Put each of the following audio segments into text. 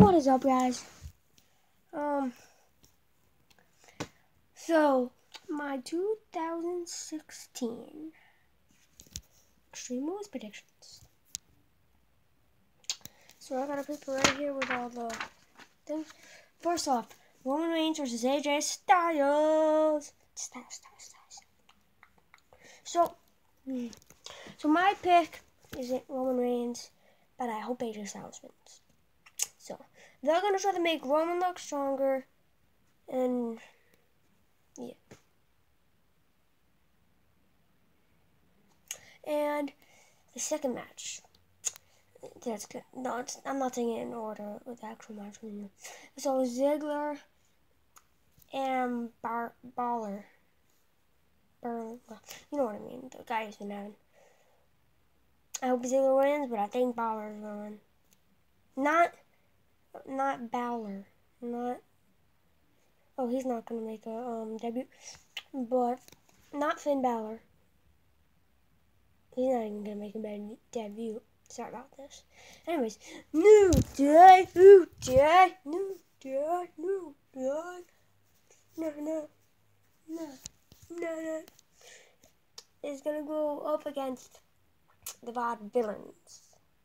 What is up, guys? Um, so my 2016 Extreme Rules predictions. So I got a paper right here with all the things. First off, Roman Reigns versus AJ Styles. Styles, Styles, Styles. So, hmm, so my pick isn't Roman Reigns, but I hope AJ Styles wins. So they're gonna try to make Roman look stronger, and yeah. And the second match. That's good. No, I'm not taking it in order with the actual match. So Ziggler and Bar Baller. You know what I mean. The guy who's been having. I hope Ziggler wins, but I think Balor's gonna win. Not, not Balor. Not. Oh, he's not gonna make a um debut, but not Finn Balor. He's not even gonna make a debut. Sorry about this. Anyways, new day, new day, new day, new day. No, no, no, no, no. Is gonna go up against the bad villains.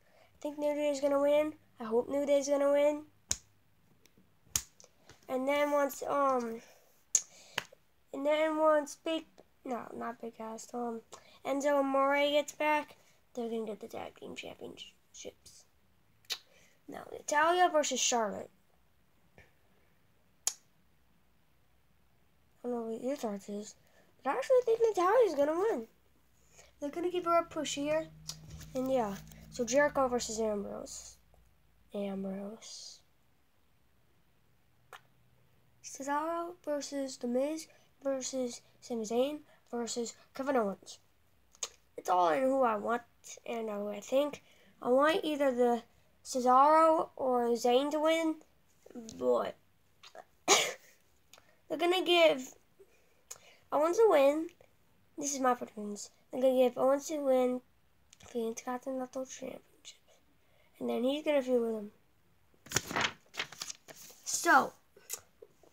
I think New Day is gonna win. I hope New Day is gonna win. And then once um, and then once Big, no, not Big Ass, um, Enzo Amore gets back, they're gonna get the tag team championships. Now Natalya versus Charlotte. I don't know what your thoughts is, but I actually think Natalya's gonna win. They're gonna give her a push here. And yeah. So Jericho versus Ambrose. Ambrose. Cesaro versus The Miz versus Sami Zayn versus Kevin Owens. It's all in who I want and who I think. I want either the Cesaro or Zayn to win, but they're gonna give Owens a win. This is my predictions. I'm gonna give Owens to win the Intercontinental Championships. And then he's gonna feud with him. So,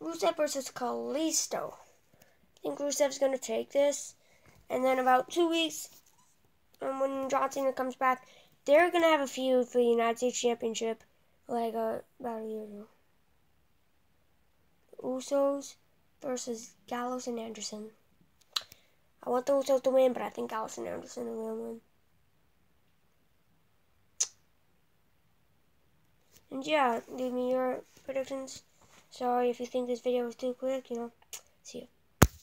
Rusev versus Kalisto. I think Rusev's gonna take this. And then about two weeks, um, when John Cena comes back, they're gonna have a feud for the United States Championship, like uh, about a year ago. Usos versus Gallows and Anderson. I want the Usos to win, but I think Gallows and Anderson will win. And yeah, leave me your predictions. Sorry if you think this video was too quick, you know. See you.